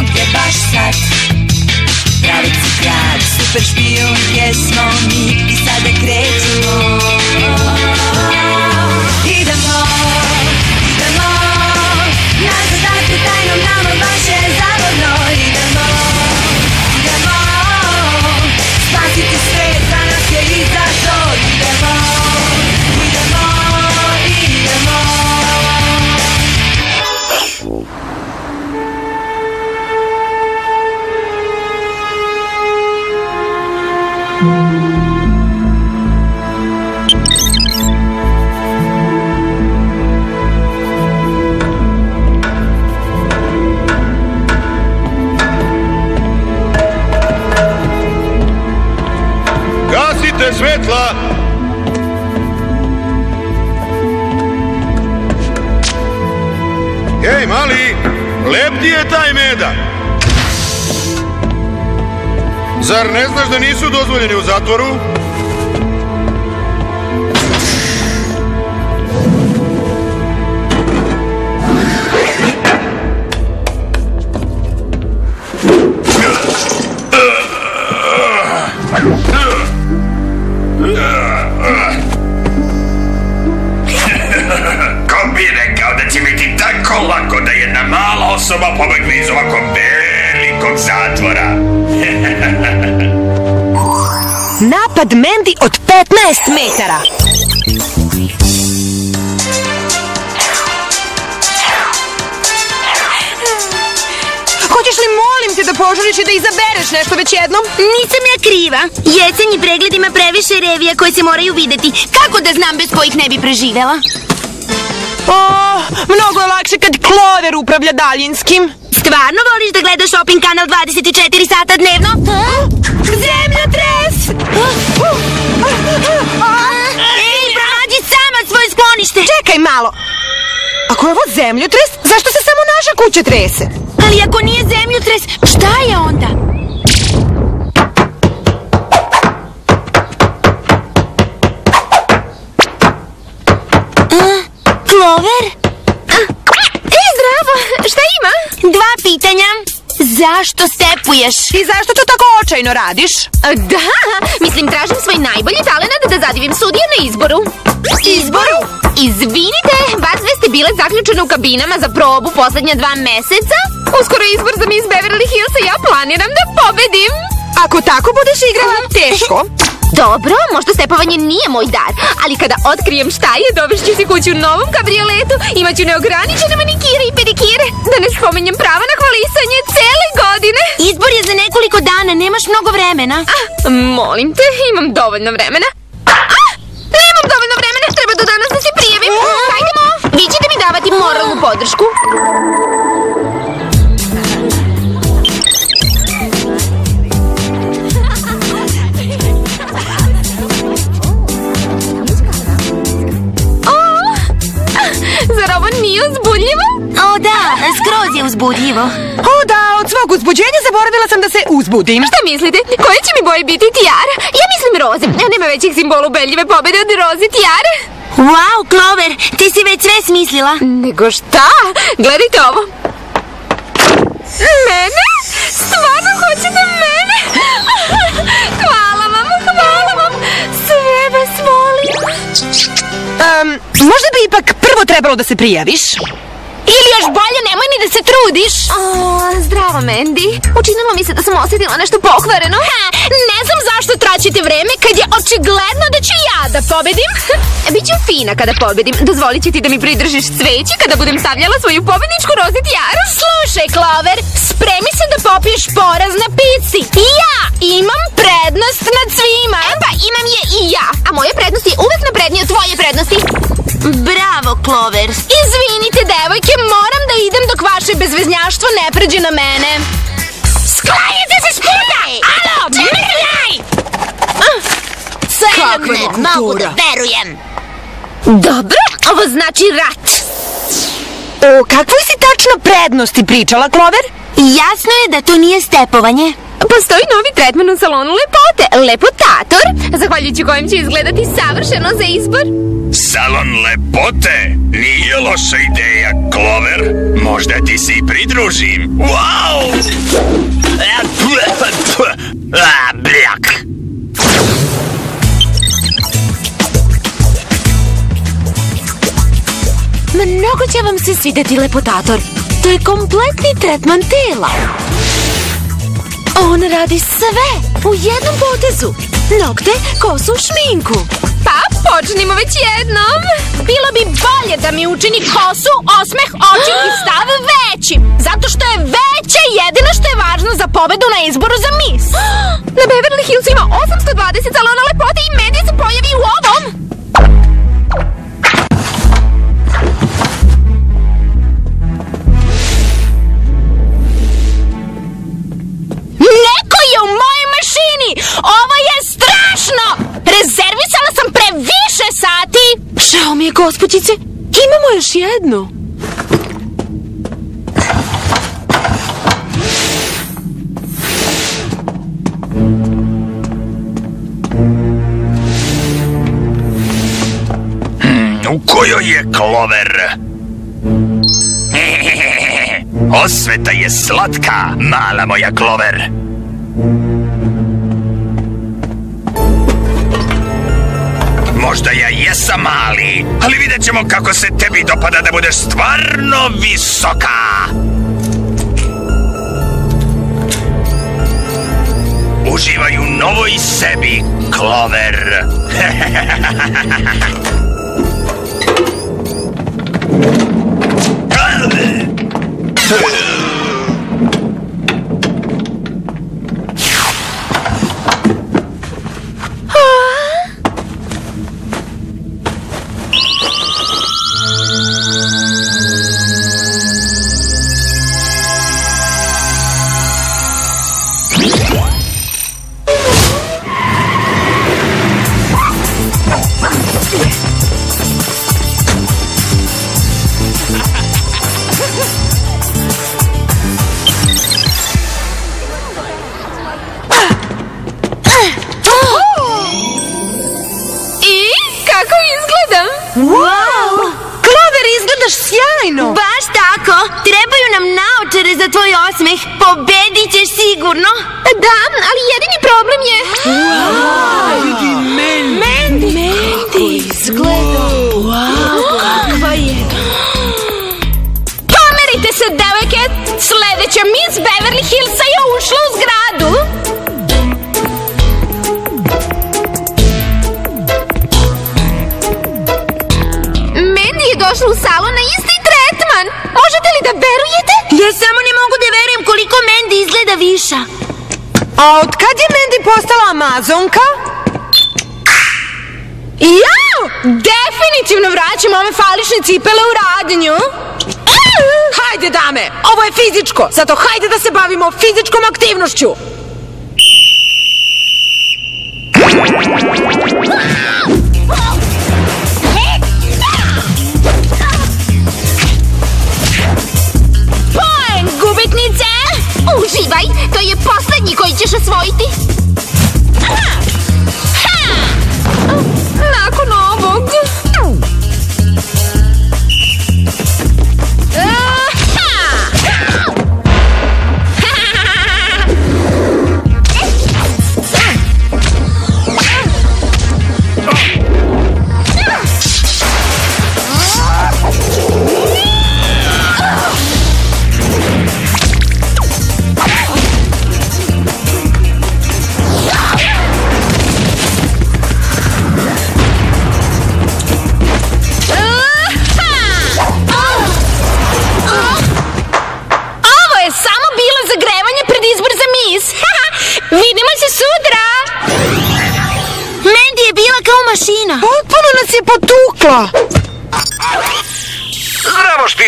noge baš sad. Pravici kralj, super špijunke smo mi i sada krećemo Zar ne znaš da nisu dozvoljeni u zatvoru? Ko bi rekao da će biti tako lako da jedna mala osoba pobegne iz ovako velikog zatvora? Napad Mandy od 15 metara. Hoćeš li molim te da požuriš i da izabereš nešto već jednom? Nisam ja kriva. Jesen i pregled ima previše revija koje se moraju videti. Kako da znam bez kojih ne bi preživela? O, mnogo je lakše kad Clover upravlja daljinskim. Stvarno voliš da gledaš Shopping kanal 24 sata dnevno? Zemljotres! Ej, pronađi sama svoje sklonište! Čekaj malo. Ako je ovo zemljotres, zašto se samo naša kuća trese? Ali ako nije zemljotres, šta je onda? A, Clover? Ej, zdravo! Šta ima? Dva pitanja. Zašto stepuješ? I zašto to tako očajno radiš? Da, mislim tražim svoj najbolji talent da zadivim sudije na izboru. Izboru? Izvinite, vas dve ste bile zaključene u kabinama za probu poslednja dva meseca. Uskoro je izbor za Miss Beverly Hills i ja planiram da pobedim. Ako tako budeš igrala, teško. Dobro, možda stepovanje nije moj dar, ali kada otkrijem šta je, dovešću si kuću u novom kabrioletu, imaću neograničene manikire i pedikire, da ne spomenjem prava na hvalisanje cele godine. Izbor je za nekoliko dana, nemaš mnogo vremena. Ah, molim te, imam dovoljno vremena. Nemam dovoljno vremena, treba do danas da se prijavim. Hajdemo, vi ćete mi davati moralnu podršku. Uzbudljivo? O da, skroz je uzbudljivo. O da, od svog uzbuđenja zaboravila sam da se uzbudim. Šta mislite? Koje će mi boje biti tijara? Ja mislim roze. Nema većih simbola ubedljive pobede od roze tijare. Wow, Clover, ti si već sve smislila. Nego šta? Gledajte ovo. Mene? Stvarno hoćete mene? Hvala vam, hvala vam. Sve vas volim. Em, možda bi ipak prvo trebalo da se prijaviš. Ili još bolje, nemoj ni da se trudiš. O, zdravo, Mandy. Učinilo mi se da sam osjetila nešto pokvareno. Ha, zašto traćite vreme kad je očigledno da ću ja da pobedim. Biću fina kada pobedim. Dozvolit ću ti da mi pridržiš cveće kada budem stavljala svoju pobedničku rozet jaru. Slušaj, Clover, spremi se da popiješ poraz na pici. Ja imam prednost nad svima. E pa, imam je i ja. A moje prednosti uvek naprednije od tvoje prednosti. Bravo, Clover. Izvinite, devojke, moram da idem dok vaše bezveznjaštvo ne pređe na mene. Sklanjite se s puta! Sam ne mogu da verujem. Dobro, ovo znači rat. O kakvoj si tačno prednosti pričala, Clover? Jasno je da to nije stepovanje. Postoji novi tretman u salonu lepote, lepotator, zahvaljujući kojem će izgledati savršeno za izbor. Salon lepote nije loša ideja, Clover. Možda ti se i pridružim. Wow! A, bljak! Mnogo će vam se svidjeti lepotator. To je kompletni tretman tela. On radi sve u jednom potezu. Nokte, kosu, šminku. Pa, počnimo već jednom. Bilo bi bolje da mi učini kosu, osmeh, oči i stav većim. Zato što je veće jedino što je važno za pobedu na izboru za mis. Na Beverly Hills ima 820 salona lepote i Mandy se pojavi u ovom. Je u mojoj mašini! Ovo je strašno! Rezervisala sam previše sati! Žao mi je, gospođice. Imamo još jednu. U kojoj je Clover? Osveta je slatka, mala moja Clover. Možda ja jesam mali, ali vidjet ćemo kako se tebi dopada da budeš stvarno visoka. Uživaj u novoj sebi, Clover. izgledaš sjajno! Baš tako, trebaju nam naočare za tvoj osmeh. Pobedit ćeš sigurno. Da, ali jedini problem je... Mandy! Mandy! Izgleda! Wow, kakva je! Pomerite se, devojke! Sledeća Miss Beverly Hillsa je ušla u zgradu! Došla u salon na isti tretman! Možete li da verujete? Ja samo ne mogu da verujem koliko Mandy izgleda viša. A od kad je Mandy postala Amazonka? Jao! Definitivno vraćam ove fališne cipele u radnju! Hajde, dame! Ovo je fizičko, zato hajde da se bavimo fizičkom aktivnošću!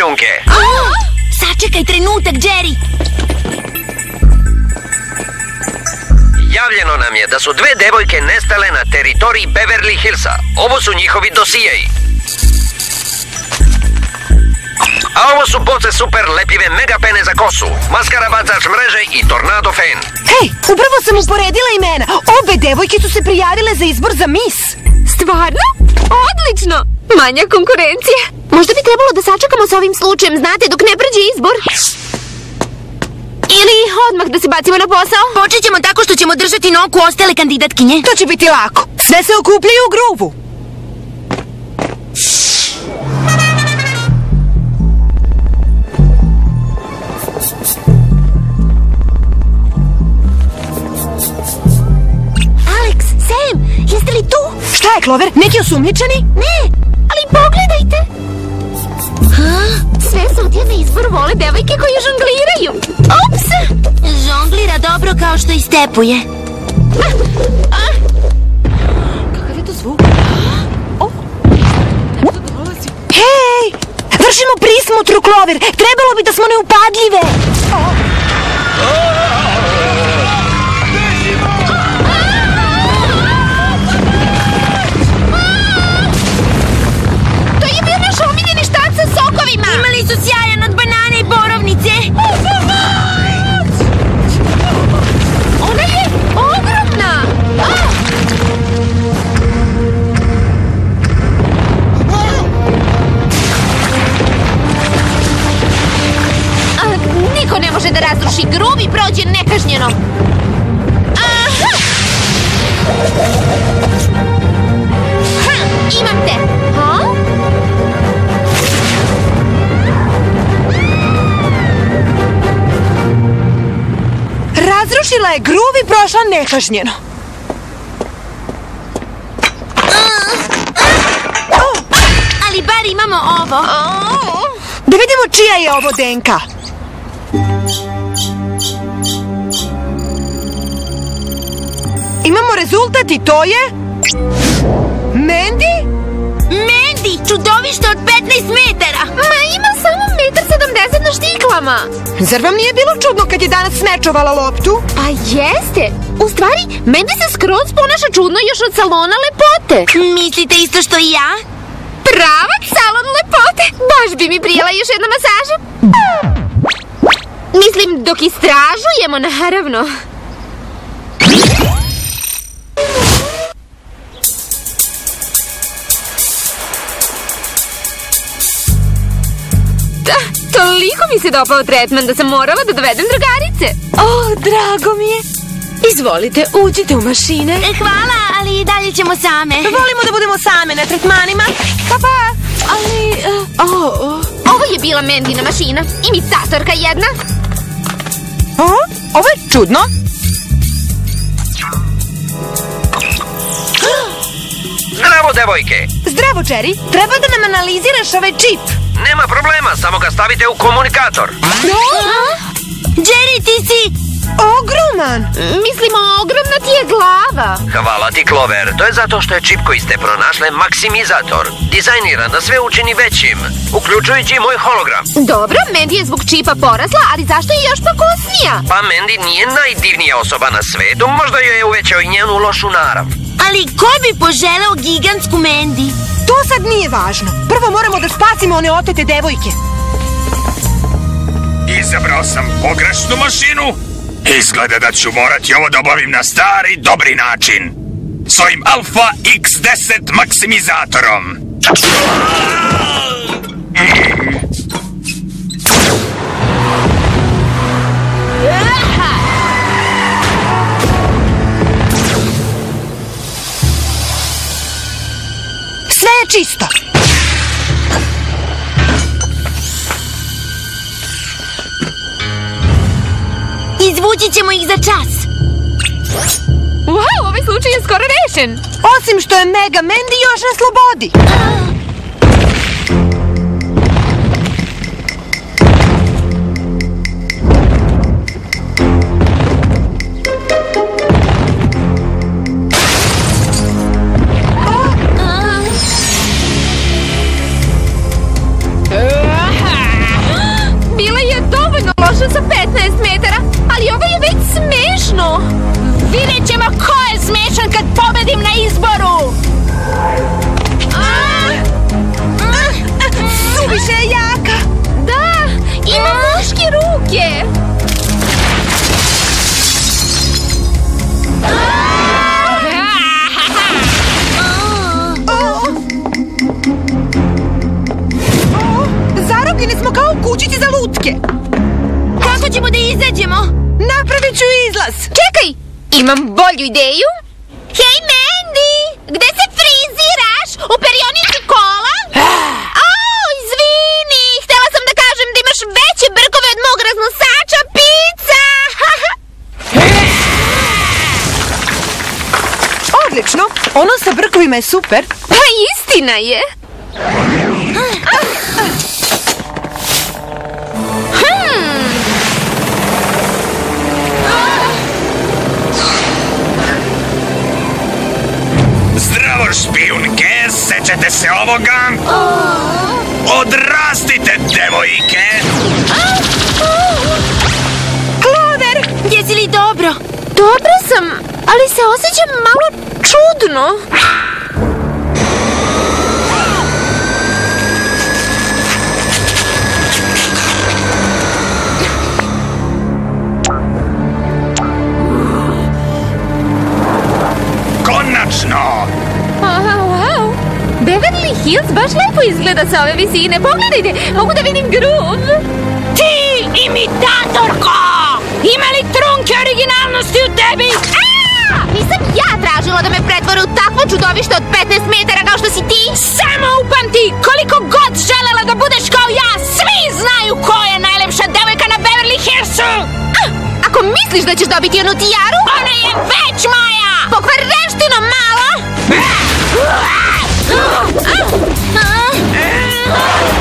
Špijunke! Sačekaj trenutak, Jerry. Javljeno nam je da su dve devojke nestale na teritoriji Beverly Hillsa. Ovo su njihovi dosijeji. A ovo su boce super lepljive megapene za kosu, maskara bacač mreže i tornado fen. Hej, upravo sam uporedila imena. Obe devojke su se prijavile za izbor za mis. Stvarno? Odlično! Manja konkurencija. Možda bi trebalo da sačekamo sa ovim slučajem, znate, dok ne prođe izbor. Ili odmah da se bacimo na posao. Počet ćemo tako što ćemo držati na oku ostale kandidatkinje. To će biti lako. Sve se okupljaju u gruvu. Osumnjičeni? Ne, ali pogledajte. Ha? Sve sudije na izbor vole devojke koje žongliraju. Ups! Žonglira dobro kao što i stepuje. Kakav je to zvuk? Hej! Vršimo prismutru, Clover! Trebalo bi da smo neupadljive! To Razrušila je gruv i prošla nekažnjeno. Ali bar imamo ovo. Da vidimo čija je ovo Denka. Imamo rezultat i to je... Mandy? Mandy, čudovište od 15 metara. Ma ima samo metar sedamdeset na štiklama. Zar vam nije bilo čudno kad je danas snečovala loptu? Pa jeste. U stvari, Mandy se skroz ponaša čudno još od salona lepote. Mislite isto što i ja? Pravac salon lepote. Baš bi mi prijela još jedna masaža. Mislim, dok istražujemo, naravno. Toliko mi se dopao tretman da sam morala da dovedem drugarice. O, drago mi je. Izvolite, uđite u mašine. E, Hvala, ali i dalje ćemo same. Volimo da budemo same na tretmanima. Pa pa. Ali, uh, o, o, Ovo je bila Mendina mašina. Imitatorka jedna. o, ovo je čudno. Zdravo, devojke! Zdravo, Cherry. Treba da nam analiziraš ovaj čip. Nema problema, samo ga stavite u komunikator. Jerry, ti si... Ogroman. Mislim, ogromna ti je glava. Hvala ti, Clover. To je zato što je čip koji ste pronašle maksimizator. Dizajniran da sve učini većim, uključujući i moj hologram. Dobro, Mandy je zbog čipa porasla, ali zašto je još pakosnija? Pa Mandy nije najdivnija osoba na svetu, možda joj je uvećao i njenu lošu narav. Ali ko bi poželeo gigantsku Mandy? To sad nije važno. Prvo moramo da spasimo one otete devojke. Izabrao sam pogrešnu mašinu. Izgleda da ću morati ovo da obavim na stari, dobri način. Svojim Alfa X10 maksimizatorom. Čisto. Izvući ćemo ih za čas. Wow, ovaj slučaj je skoro rešen. Osim što je Mega Mandy još na slobodi. Ćemo da izađemo? Napravit ću izlaz. Čekaj, imam bolju ideju. Hej, Mandy! Gde se friziraš? U perionici kola? Au, izvini! Htela sam da kažem da imaš veće brkove od mog raznosača pizza! Odlično. Ono sa brkovima je super. Pa istina je. Se ovoga? Odrastite, devojke! Klover! Jesi li dobro? Dobro sam, ali se osjećam malo čudno. Konačno! Beverly Hills baš lepo izgleda sa ove visine. Pogledajte, mogu da vidim gruv. Ti, imitatorko! Ima li trunke originalnosti u tebi? Nisam ja tražila da me pretvore u takvo čudovište od 15 metara kao što si ti. Samo upamti, koliko god želela da budeš kao ja, svi znaju ko je najlepša devojka na Beverly Hillsu! Ako misliš da ćeš dobiti onu tijaru, Ona je već moja! 啊啊啊啊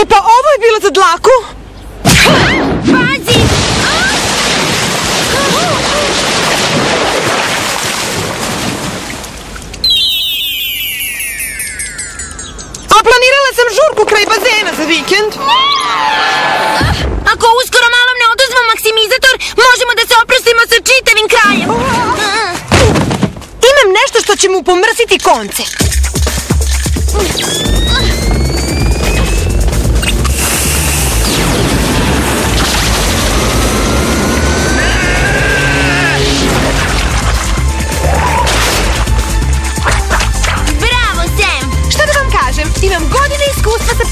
E pa ovo je bilo za dlaku. Pazi! A planirala sam žurku kraj bazena za vikend. Ako uskoro malom ne oduzmo maksimizator, možemo da se oprostimo sa čitavim krajem. Imam nešto što će mu pomrsiti konce.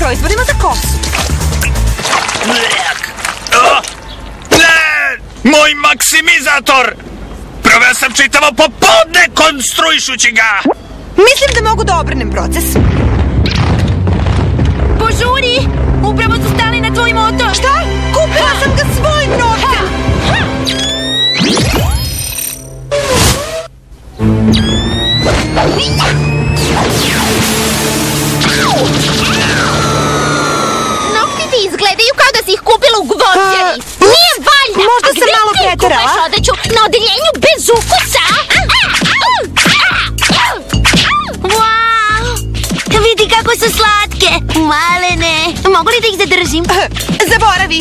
Proizvodima za kosu. Moj maksimizator! Proveo sam čitavo popodne konstruišući ga! Mislim da mogu da obrnem proces. Požuri! Upravo su stali na tvoj motor! Šta? Kupila sam ga svojim novcem. Nokti ti izgledaju kao da si ih kupila u gvozdjani. Pa, Nije valjda. možda A sam malo ti preterala? kupuješ odeću na odeljenju bez ukusa? Wow! Vidi kako su slatke! Malene! Mogu li da ih zadržim? Zaboravi.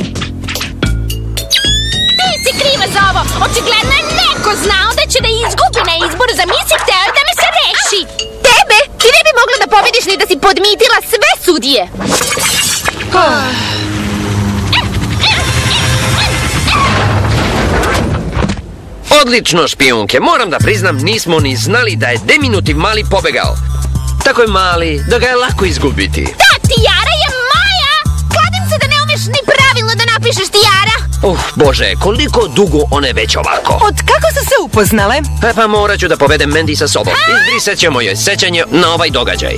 Ti si kriva za ovo. Očigledno je neko znao da će da izgubi na izboru za mis i hteo je da me se reši. Tebe? Ti ne bi mogla da pobediš ni da si podmitila sve sudije. Odlično, špijunke. Moram da priznam, nismo ni znali da je deminutiv mali pobegao. Tako je mali, da ga je lako izgubiti. Ta tijara je moja! Kladim se da ne umeš ni pravilno da napišeš tijara. Uh, bože, koliko dugo one već ovako. Od kako su se upoznale? E pa morat ću da povedem Mandy sa sobom. Izbrisat ćemo joj sećanje na ovaj događaj.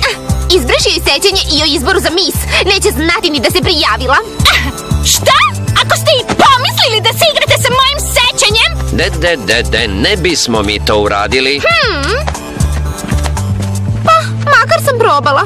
Izbriši joj sećanje i o izboru za mis. Neće znati ni da se prijavila. Šta? Ako ste i pomislili da se igrate sa mojim sećanjem? De, de, de, de, ne bismo mi to uradili. Hmm, Makar sam probala.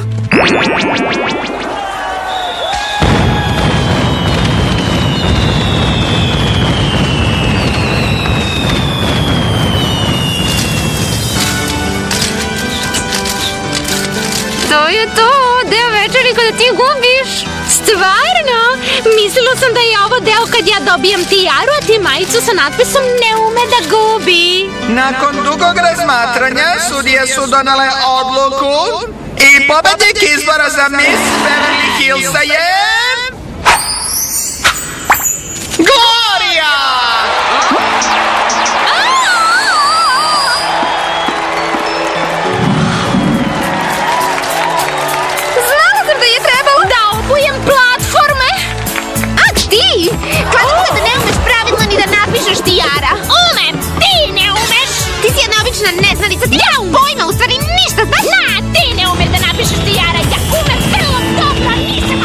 To je to, deo večeri kada ti gubiš. Stvarno? Mislila sam da je ovo deo kad ja dobijam tijaru, a ti majicu sa natpisom ne ume da gubi. Nakon dugog razmatranja, sudije su donale odluku i pobednik izbora za Miss Beverly Hillsa je... Gloria! Obična neznanica, ti nemaš pojma, u stvari ništa, znaš? Na, ti ne umeš da napišeš tijara, ja umem vrlo dobro, nisam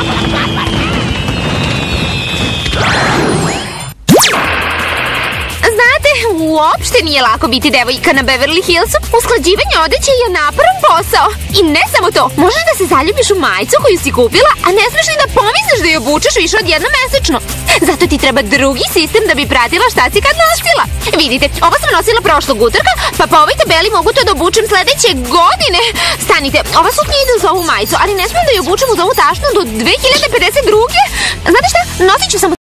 Znate, uopšte nije lako biti devojka na Beverly Hillsu. Usklađivanje odeće je naporan posao. I ne samo to, možeš da se zaljubiš u majicu koju si kupila, a ne smiješ ni da pomisliš da je obučeš više od jednom mesečno. Zato ti treba drugi sistem da bi pratila šta si kad nosila. Vidite, ovo sam nosila prošlog utorka, pa po ovoj tabeli mogu to da obučem sledeće godine. Stanite, ova suknja ide uz ovu majicu, ali ne smijem da je obučem uz ovu tašnu do 2052. Znate šta, nosit ću samo